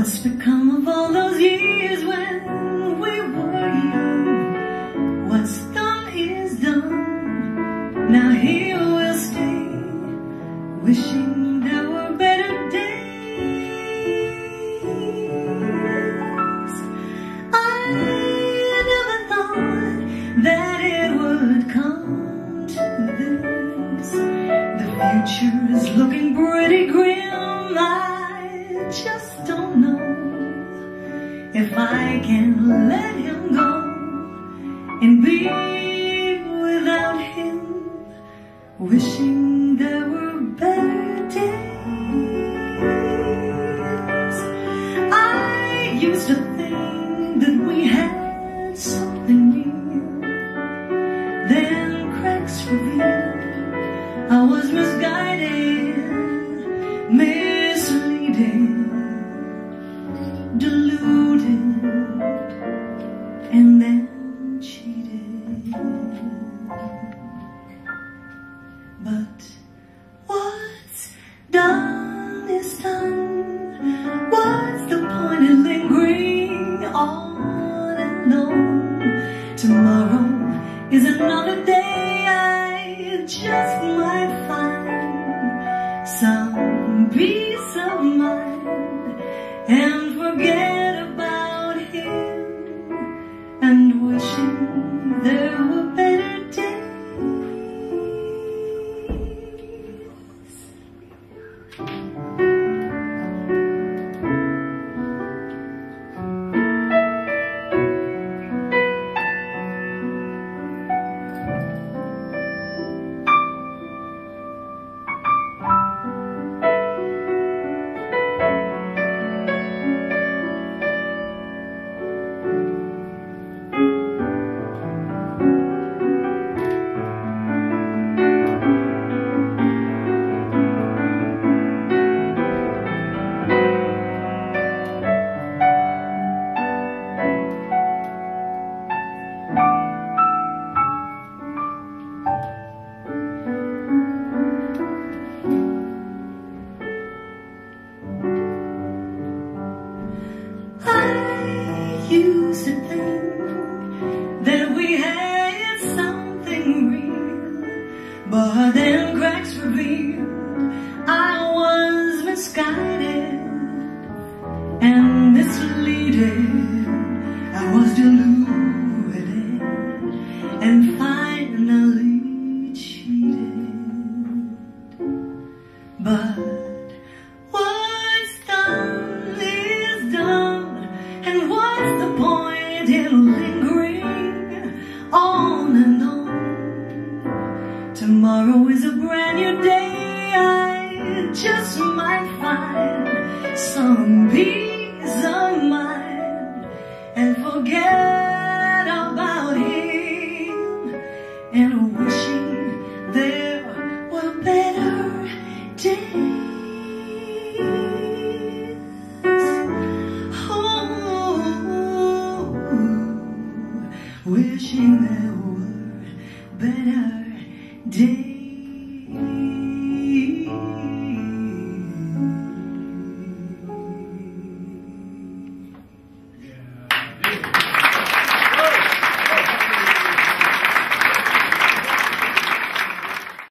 What's become of all those years when we were young? What's done is done. Now here we'll stay, wishing there were better days. I never thought that it would come to this. The future is looking pretty grim. I just don't if I can let him go and be without him, wishing there were better days. I used to think that we had something new, then cracks revealed. I was misguided, misleading deluded and then cheated. But what's done is done. What's the point in lingering on and on? Tomorrow is another day. I just might find some used to think that we had something real, but then cracks revealed I was misguided and misleading. I was deluded and finally Tomorrow is a brand new day. I just might find some peace of mind And forget about him And wishing there were better days. Oh, wishing людей